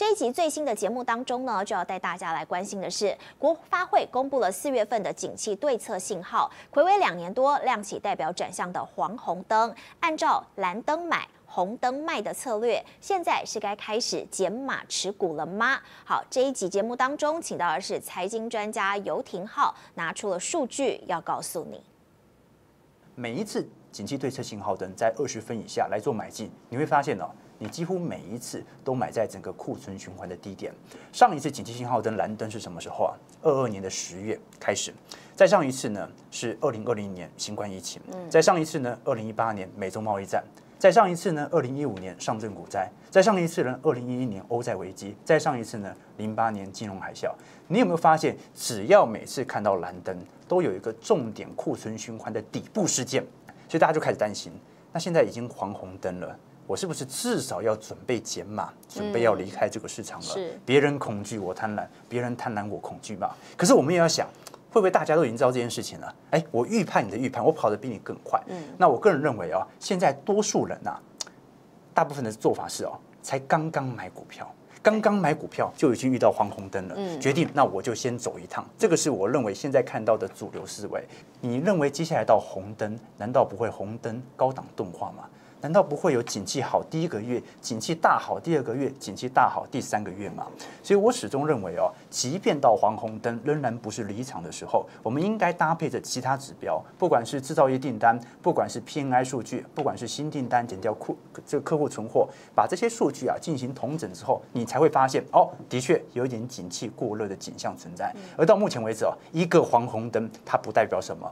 这一集最新的节目当中呢，就要带大家来关心的是，国发会公布了四月份的景气对策信号，暌违两年多亮起代表转向的黄红灯，按照蓝灯买。红灯卖的策略，现在是该开始减码持股了吗？好，这一集节目当中，请到的是财经专家游廷浩，拿出了数据要告诉你。每一次景气对策信号灯在二十分以下来做买进，你会发现哦，你几乎每一次都买在整个库存循环的低点。上一次景气信号灯蓝灯是什么时候啊？二二年的十月开始。再上一次呢是二零二零年新冠疫情。再上一次呢，二零一八年美洲贸易战。再上一次呢，二零一五年上证股灾；再上一次呢，二零一一年欧债危机；再上一次呢，零八年金融海啸。你有没有发现，只要每次看到蓝灯，都有一个重点库存循环的底部事件，所以大家就开始担心。那现在已经黄红灯了，我是不是至少要准备减码，准备要离开这个市场了？别人恐惧我贪婪，别人贪婪我恐惧嘛。可是我们也要想。会不会大家都已经知道这件事情了？哎，我预判你的预判，我跑得比你更快。嗯，那我个人认为啊，现在多数人呐，大部分的做法是哦，才刚刚买股票，刚刚买股票就已经遇到黄红灯了，决定那我就先走一趟。这个是我认为现在看到的主流思维。你认为接下来到红灯，难道不会红灯高档钝化吗？难道不会有景气好第一个月，景气大好第二个月，景气大好第三个月吗？所以我始终认为哦，即便到黄红灯仍然不是离场的时候，我们应该搭配着其他指标，不管是制造业订单，不管是 PNI 数据，不管是新订单减掉库这个客户存货，把这些数据啊进行同整之后，你才会发现哦，的确有一点景气过热的景象存在。而到目前为止哦，一个黄红灯它不代表什么。